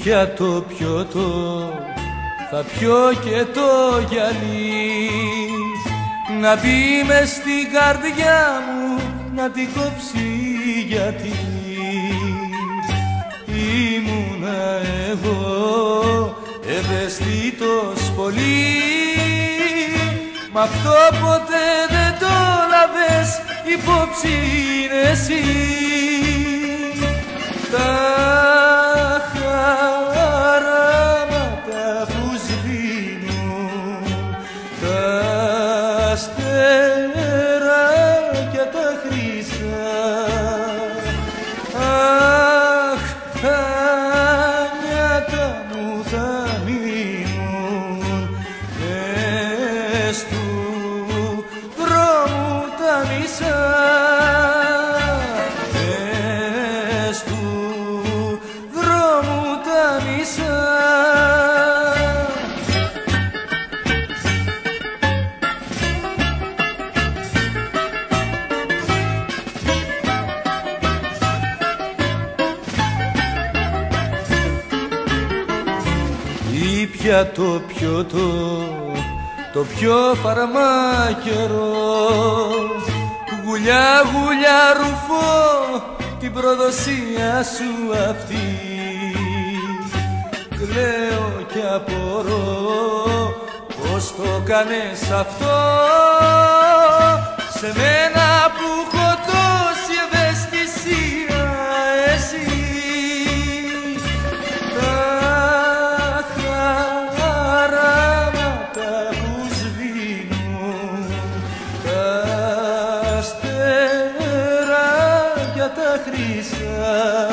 Ήπια το πιωτό θα πιω και το γυαλί. Να μπει μες στην καρδιά μου να την κόψει γιατί. Ήμουνα εγώ ευαισθητός πολύ. Μ' αυτό ποτέ δεν το λαβες υπόψη είναι εσύ αγάπησα Αχ, ανιάτα μου θα μείνουν Μες του δρόμου τα μισά Μες του δρόμου τα μισά Ήπια το πιωτό, το πιο φαρμάκερο. Γουλιά, γουλιά ρουφό, την προδοσία σου αυτή. Κλαίω κι απορώ πως το κάνες αυτό. Σε μένα τα χρυσά